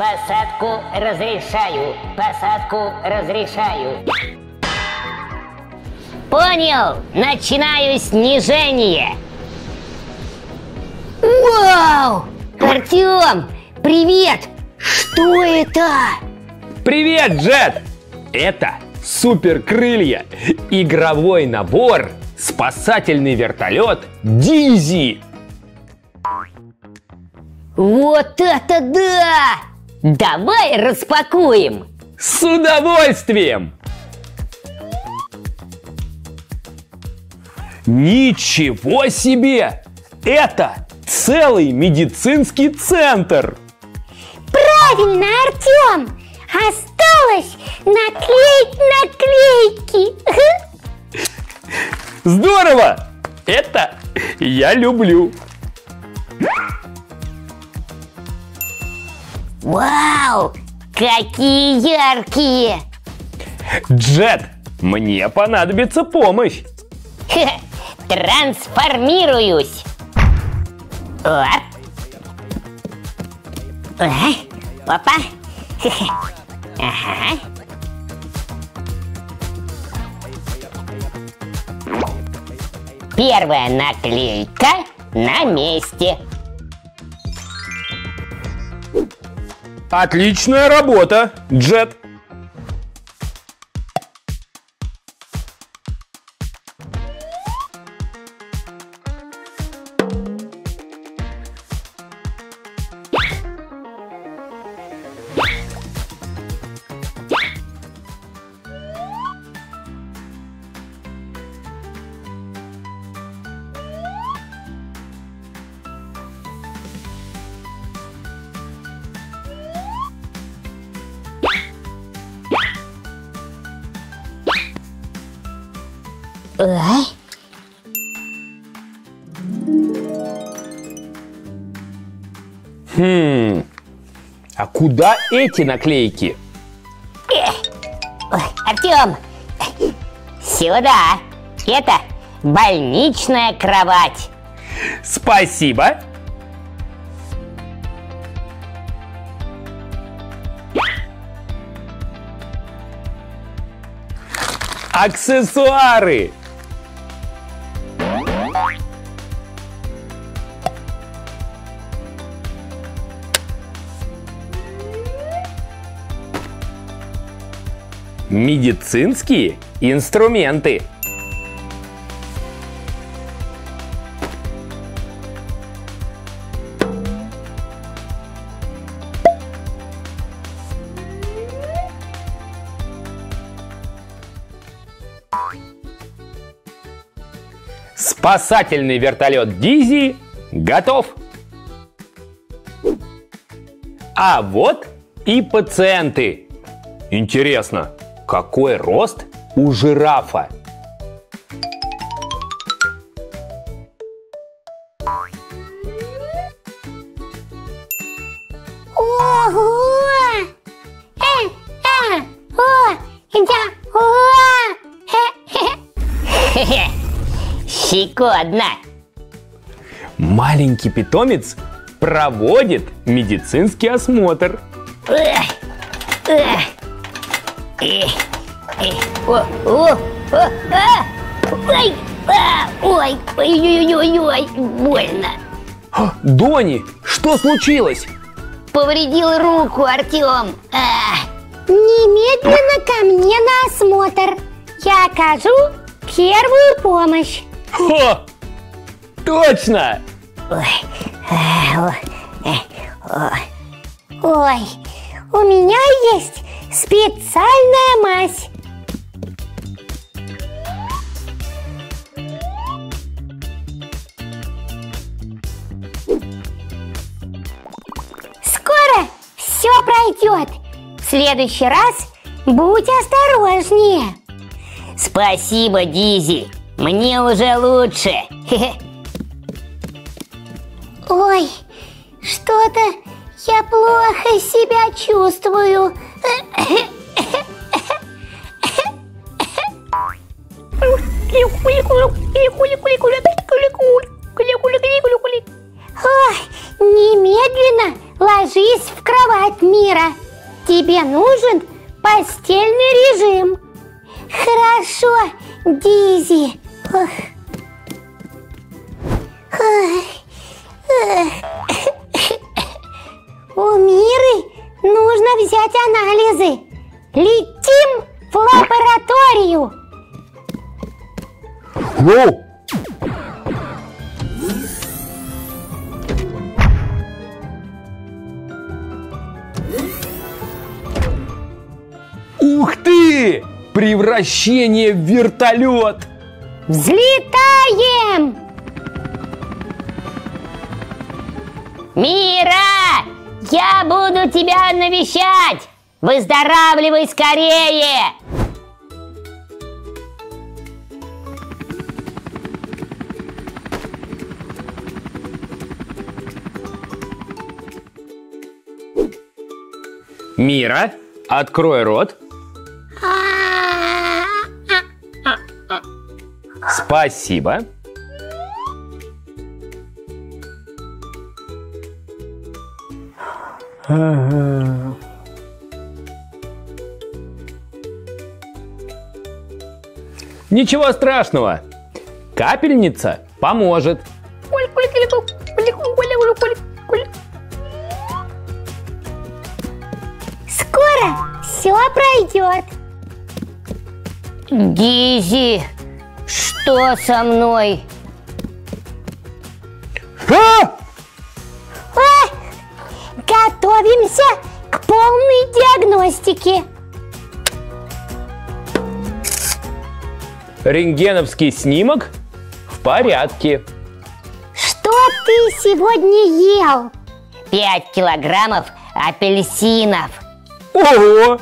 Посадку разрешаю. Посадку разрешаю. Понял. Начинаю снижение. Вау! Артем, привет! Что это? Привет, Джет! Это суперкрылья, игровой набор, спасательный вертолет Дизи. Вот это да! Давай распакуем! С удовольствием! Ничего себе! Это целый медицинский центр! Правильно, Артем! Осталось наклеить наклейки. Здорово! Это я люблю. Вау! Какие яркие! Джет, мне понадобится помощь. Трансформируюсь! Оп. Опа! Ага. Первая наклейка на месте. Отличная работа, Джет. Ой. Хм. А куда эти наклейки? Ой, Артем, сюда. Это больничная кровать. Спасибо. Аксессуары. Медицинские инструменты. Спасательный вертолет Дизи готов. А вот и пациенты. Интересно, какой рост у жирафа? Э, э, э. Щекотно. Маленький питомец проводит медицинский осмотр. Эх, эх. Э, о, о, о, а! Ой, а, ой, ой-ой-ой-ой, больно. А, Дони, что случилось? Повредил руку, Артем. А, Немедленно ко мне на осмотр. Я окажу первую помощь. Ха! Точно! ой, а, о, э, о. Ой, у меня есть специальная мазь. Скоро все пройдет. В следующий раз будь осторожнее. Спасибо, Дизи. Мне уже лучше. Ой, что-то я плохо себя чувствую. Ой, немедленно ложись в кровать мира. Тебе нужен постельный режим. Хорошо, Дизи. Ох. Ох. Ох. Взять анализы. Летим в лабораторию. Воу! Ух ты! Превращение в вертолет! Взлетаем! Мира! Я буду тебя навещать! Выздоравливай скорее! Мира, открой рот. Спасибо. Ничего страшного. Капельница поможет. Скоро все пройдет. Дизи, что со мной? А! Готовимся к полной диагностике. Рентгеновский снимок в порядке. Что ты сегодня ел? Пять килограммов апельсинов. Ого!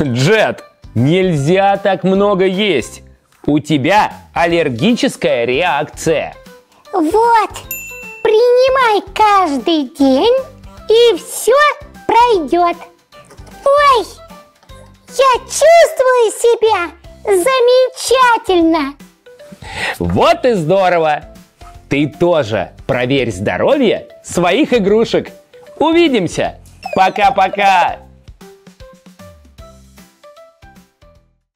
Джет, нельзя так много есть. У тебя аллергическая реакция. Вот, принимай каждый день, и все пройдет. Ой, я чувствую себя замечательно. Вот и здорово! Ты тоже проверь здоровье своих игрушек. Увидимся! Пока-пока!